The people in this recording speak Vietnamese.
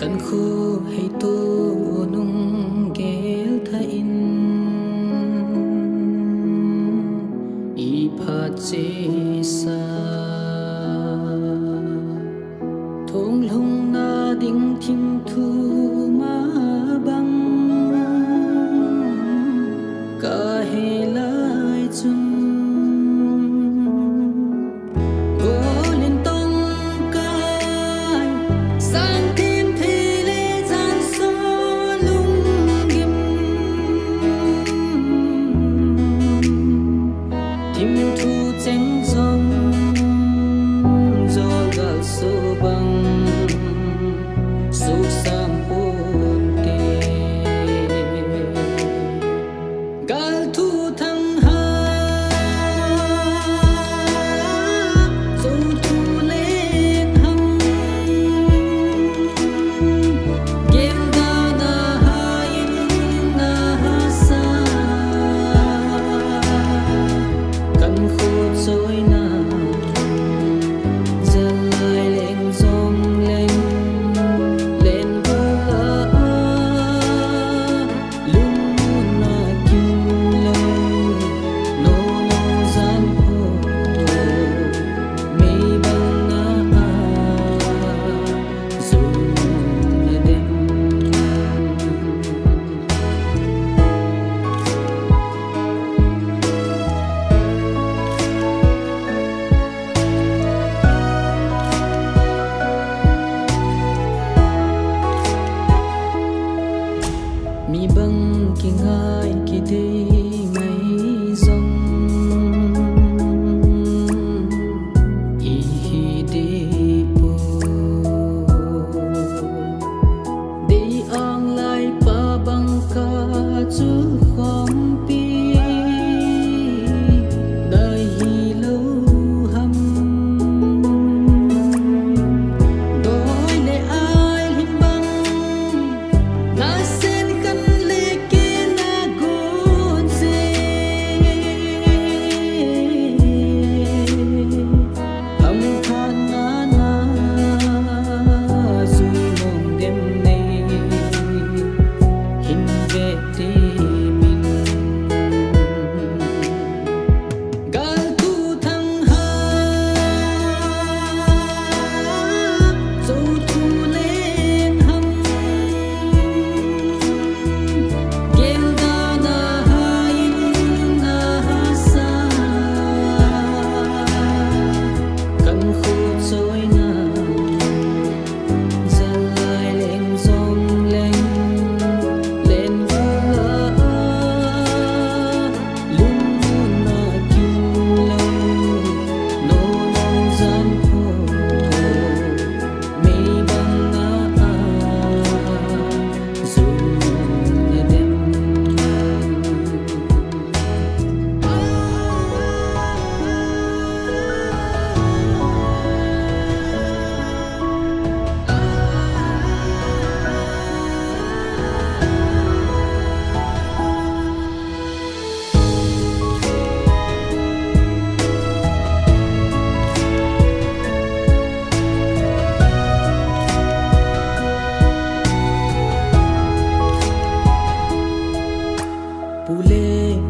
tận khu hay tu subang bang